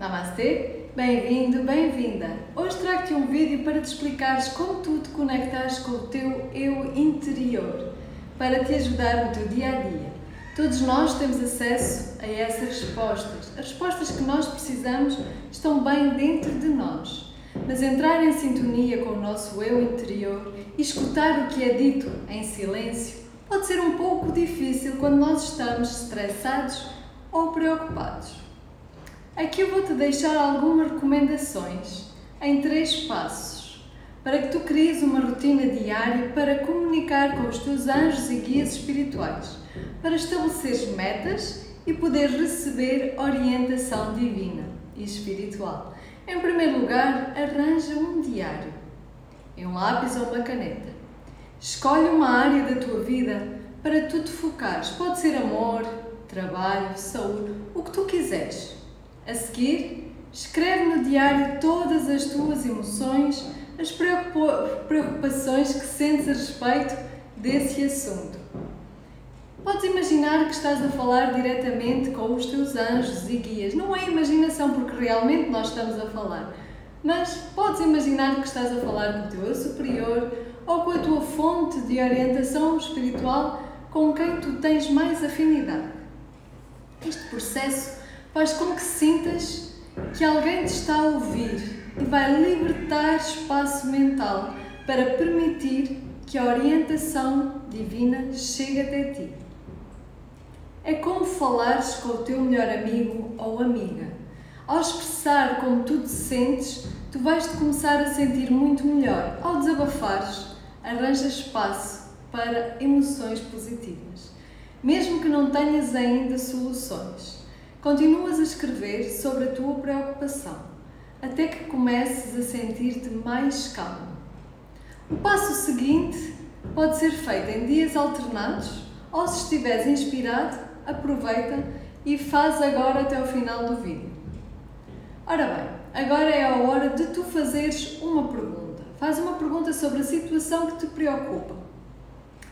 Namastê, bem-vindo, bem-vinda! Hoje trago-te um vídeo para te explicares como tu te conectas com o teu eu interior, para te ajudar no teu dia a dia. Todos nós temos acesso a essas respostas. As respostas que nós precisamos estão bem dentro de nós. Mas entrar em sintonia com o nosso eu interior e escutar o que é dito em silêncio pode ser um pouco difícil quando nós estamos estressados ou preocupados. Aqui eu vou-te deixar algumas recomendações em três passos para que tu cries uma rotina diária para comunicar com os teus anjos e guias espirituais, para estabelecer metas e poder receber orientação divina e espiritual. Em primeiro lugar, arranja um diário, em um lápis ou uma caneta. Escolhe uma área da tua vida para tu te focares. Pode ser amor, trabalho, saúde, o que tu quiseres. A seguir, escreve no diário todas as tuas emoções, as preocupações que sentes a respeito desse assunto. Podes imaginar que estás a falar diretamente com os teus anjos e guias. Não é imaginação, porque realmente nós estamos a falar. Mas podes imaginar que estás a falar com o teu eu superior ou com a tua fonte de orientação espiritual com quem tu tens mais afinidade. Este processo faz com que sintas que alguém te está a ouvir e vai libertar espaço mental para permitir que a orientação divina chegue até ti. É como falares com o teu melhor amigo ou amiga. Ao expressar como tu te sentes, tu vais-te começar a sentir muito melhor. Ao desabafares, arranja espaço para emoções positivas, mesmo que não tenhas ainda soluções. Continuas a escrever sobre a tua preocupação, até que comeces a sentir-te mais calmo. O passo seguinte pode ser feito em dias alternados ou, se estiveres inspirado, aproveita e faz agora até o final do vídeo. Ora bem, agora é a hora de tu fazeres uma pergunta. Faz uma pergunta sobre a situação que te preocupa.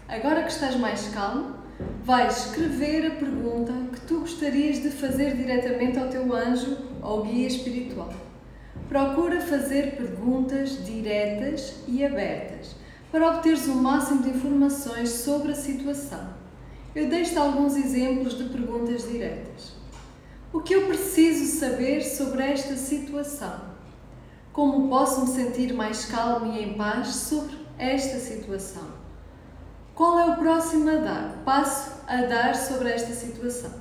Agora que estás mais calmo, vais escrever a pergunta que tu gostarias de fazer diretamente ao teu anjo ou guia espiritual. Procura fazer perguntas diretas e abertas para obteres o máximo de informações sobre a situação. Eu deixo alguns exemplos de perguntas diretas. O que eu preciso saber sobre esta situação? Como posso me sentir mais calmo e em paz sobre esta situação? Qual é o próximo a dar, passo a dar sobre esta situação?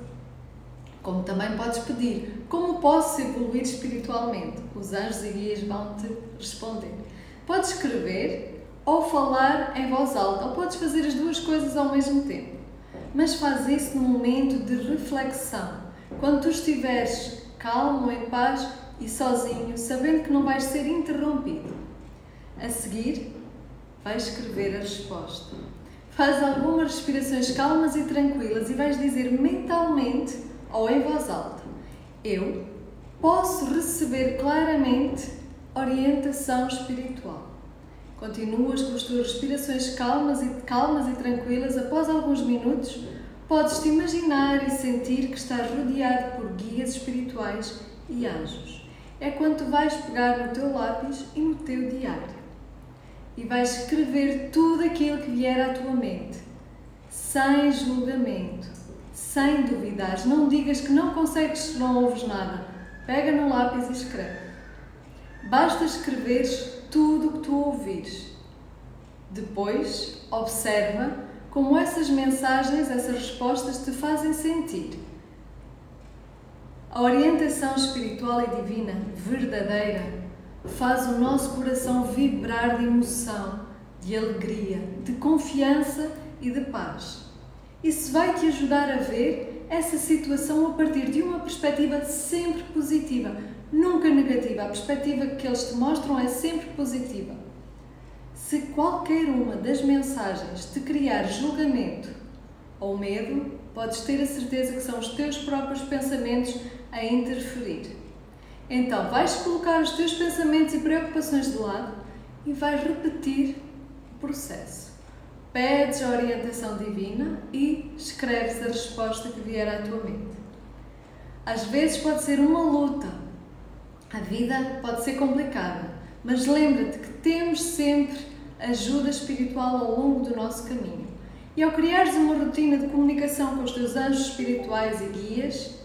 Como também podes pedir, como posso evoluir espiritualmente? Os anjos e guias vão te responder. Podes escrever ou falar em voz alta, ou podes fazer as duas coisas ao mesmo tempo. Mas faz isso no momento de reflexão, quando tu estiveres calmo, em paz e sozinho, sabendo que não vais ser interrompido. A seguir, vais escrever a resposta. Faz algumas respirações calmas e tranquilas e vais dizer mentalmente ou em voz alta: Eu posso receber claramente orientação espiritual. Continuas com as tuas respirações calmas e, calmas e tranquilas. Após alguns minutos, podes te imaginar e sentir que estás rodeado por guias espirituais e anjos. É quando vais pegar no teu lápis e no teu diário e vais escrever tudo aquilo que vier à tua mente, sem julgamento, sem duvidar. Não digas que não consegues se não ouves nada. Pega no lápis e escreve. Basta escreveres tudo o que tu ouvires. Depois, observa como essas mensagens, essas respostas te fazem sentir. A orientação espiritual e divina verdadeira faz o nosso coração vibrar de emoção, de alegria, de confiança e de paz. Isso vai te ajudar a ver essa situação a partir de uma perspectiva sempre positiva, nunca negativa. A perspectiva que eles te mostram é sempre positiva. Se qualquer uma das mensagens te criar julgamento ou medo, podes ter a certeza que são os teus próprios pensamentos a interferir. Então, vais colocar os teus pensamentos e preocupações de lado e vais repetir processo. Pedes a orientação divina e escreves a resposta que vier à tua mente. Às vezes pode ser uma luta, A vida pode ser complicada, mas lembra-te que temos sempre ajuda espiritual ao longo do nosso caminho. E ao criares uma rotina de comunicação com os teus anjos espirituais e guias,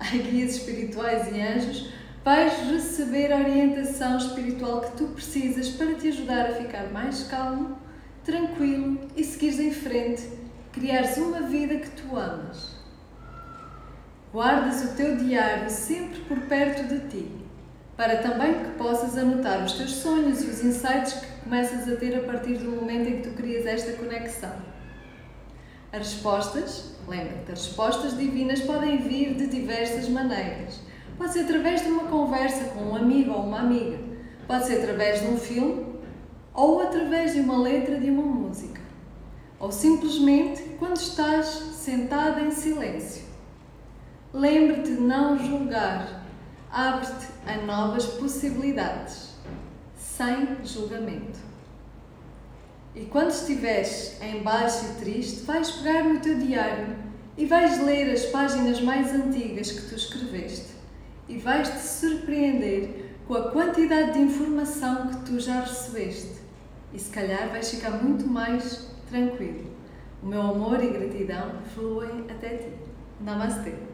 guias espirituais e anjos, vais receber a orientação espiritual que tu precisas para te ajudar a ficar mais calmo, tranquilo e seguires em frente, criares uma vida que tu amas. Guardas o teu diário sempre por perto de ti, para também que possas anotar os teus sonhos e os insights que começas a ter a partir do momento em que tu crias esta conexão. As respostas, lembra-te, as respostas divinas podem vir de diversas maneiras. Pode ser através de uma conversa com um amigo ou uma amiga, pode ser através de um filme ou através de uma letra de uma música, ou simplesmente quando estás sentada em silêncio. Lembre-te de não julgar, abre-te a novas possibilidades, sem julgamento. E quando estiveres em baixo e triste, vais pegar no teu diário e vais ler as páginas mais antigas que tu escreveste e vais te surpreender com a quantidade de informação que tu já recebeste. E se calhar vais ficar muito mais tranquilo. O meu amor e gratidão fluem até ti. Namastê!